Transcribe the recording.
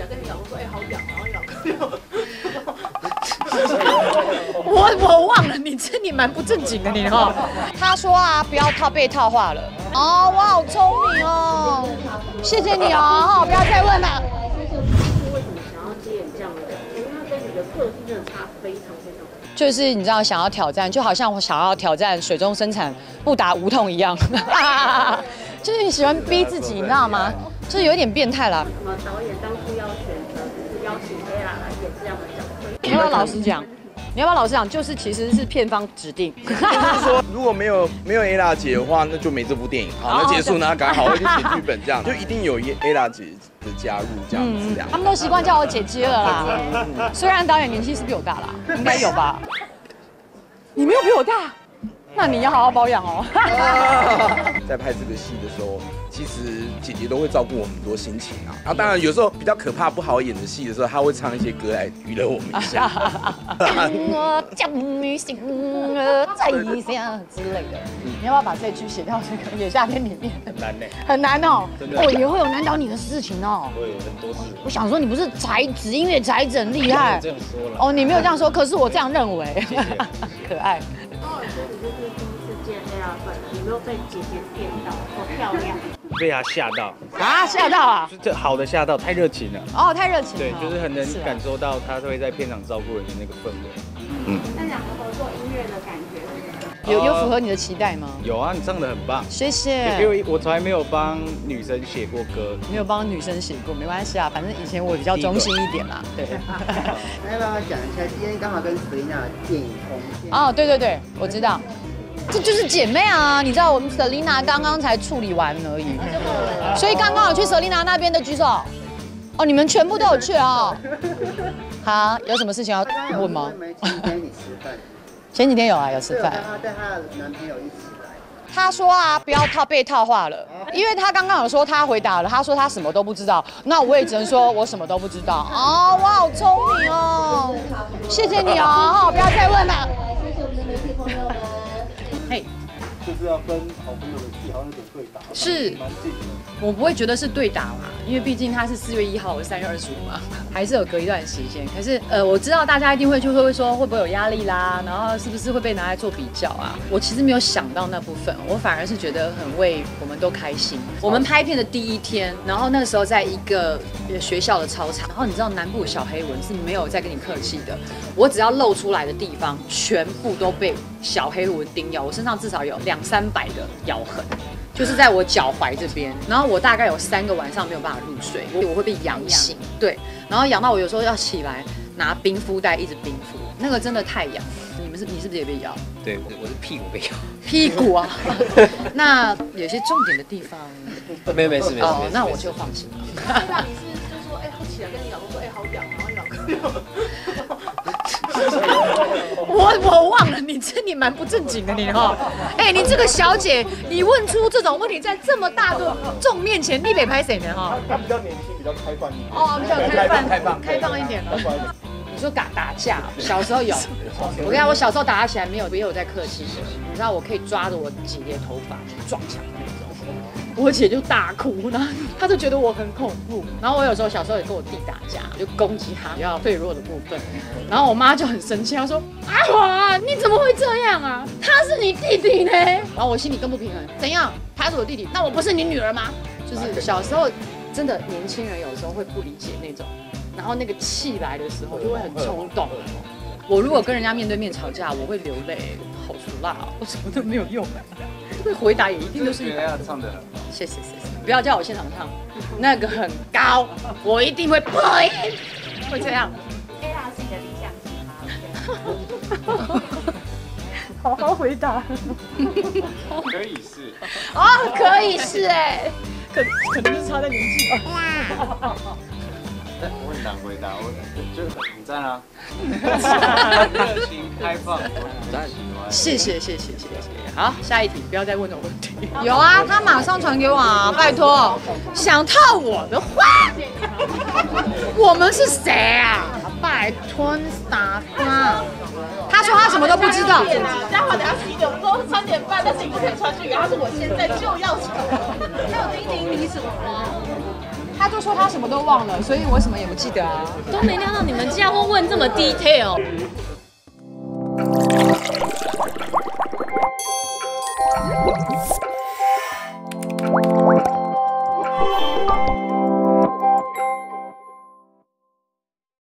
起来跟你老公说，哎，好痒，然后你老公我我忘了，你这你蛮不正经的你哈。他说啊，不要套被套话了。哦，我好聪明哦，谢谢你哦，不要再问了。为什么想要接演这样的人？因为他跟你的个性真的差非常非常。就是你知道，想要挑战，就好像我想要挑战水中生产不打无痛一样。就是你喜欢逼自己，你知道吗？就是有点变态了。什么导演当初要选择就是邀请 Ella 来演这样的角色？你要不要老实讲？你要不要老实讲？就是其实是片方指定。就是说，如果没有没有 Ella 姐的话，那就没这部电影。好，那结束呢？赶快好我去写剧本，这样就一定有 Ella 姐的加入，这样子。他们都习惯叫我姐姐了啦。虽然导演年纪是比我大啦，应该有吧？你没有比我大。那你要好好保养哦。在拍这个戏的时候，其实姐姐都会照顾我们很多心情啊。啊当然有时候比较可怕、不好演的戏的时候，她会唱一些歌来娱乐我们一下。我将你心儿摘下之类的。你要不要把这句写到这个《野夏天》里面？很难呢。很难哦。哦，也会有难倒你的事情哦。会有很多事。我想说，你不是才子音乐才子很厉害。这样说了。哦，你没有这样说，可是我这样认为。可爱。有没有被姐姐电到？好漂亮！被她吓到啊！吓到啊！这好的吓到，太热情了哦，太热情。对，就是很能感受到他会在片场照顾人的那个氛围。嗯。那两个合作音乐的感觉有有符合你的期待吗？有啊，你唱的很棒，谢谢。因为我从来没有帮女生写过歌，没有帮女生写过，没关系啊，反正以前我比较中心一点啦。对。那要不要讲一下？今天刚好跟 Selina 电影通。哦，对对对，我知道。这就是姐妹啊！你知道我们 Selina 刚刚才处理完而已，所以刚刚有去 Selina 那边的举手。哦，你们全部都有去啊？好，有什么事情要问吗？前几天你吃饭？前几天有啊，有吃饭。她带她的男朋友一起来。她说啊，不要套被套话了，因为她刚刚有说她回答了，她说她什么都不知道，那我也只能说我什么都不知道。哦，我好聪明哦，谢谢你哦，不要再问了。嘿，就是要分好朋友的戏好像有点对打，是，蛮近的。我不会觉得是对打嘛，因为毕竟他是四月一号，我是三月二十五嘛，还是有隔一段时间。可是，呃，我知道大家一定会就会说会不会有压力啦，然后是不是会被拿来做比较啊？我其实没有想到那部分，我反而是觉得很为我们都开心。我们拍片的第一天，然后那个时候在一个学校的操场，然后你知道南部小黑蚊是没有在跟你客气的，我只要露出来的地方，全部都被小黑蚊叮咬，我身上至少有两三百的咬痕。就是在我脚踝这边，然后我大概有三个晚上没有办法入睡，我我会被痒醒，对，然后痒到我有时候要起来拿冰敷袋一直冰敷，那个真的太痒。你们是你是不是也被咬？对，我我是屁股被咬。屁股啊？那有些重点的地方？没有没事没事。哦，那我就放心了。那你是就说，哎，起来跟你老公说，哎，好痒，然后咬。我我忘了，你这你蛮不正经的你哈，哎，你这个小姐，你问出这种问题，在这么大的众面前，你得拍谁呢哈？他比较年轻，比较开放一点。哦，比较开放，开放，开放一点了。你说打打架，小时候有。我跟你讲，我小时候打起来没有没有在客气的，你知道我可以抓着我姐姐头发去撞墙那种。我姐就大哭，然后她就觉得我很恐怖。然后我有时候小时候也跟我弟打架，就攻击他比较脆弱的部分。然后我妈就很生气，她说：“阿华，你怎么会这样啊？他是你弟弟呢。”然后我心里更不平衡，怎样？他是我弟弟，那我不是你女儿吗？就是小时候真的年轻人有时候会不理解那种，然后那个气来的时候就会很冲动。我如果跟人家面对面吵架，我会流泪，好俗辣，我什么都没有用。会 回答也一定都是。唱的很谢谢谢谢，不要叫我现场唱，那个很高，我一定会破音，会这样。Ella 是你的理想型吗？好好回答。可以是。哦，可以是哎，可可能就是差在年纪吧。我很难回答，我就很赞啊，热情开放，我很喜欢。谢谢谢谢谢谢。好，下一题，不要再问这种问题。有啊，他马上传给我啊，拜托。想套我的话，我们是谁啊？拜托傻瓜。他说他什么都不知道。待会等下七点，我们说三点半，但是你不可以传讯，他说我现在就要走。他有叮咛你什么吗？他就说他什么都忘了，所以我什么也不记得啊。都没料到你们竟然会问这么 detail。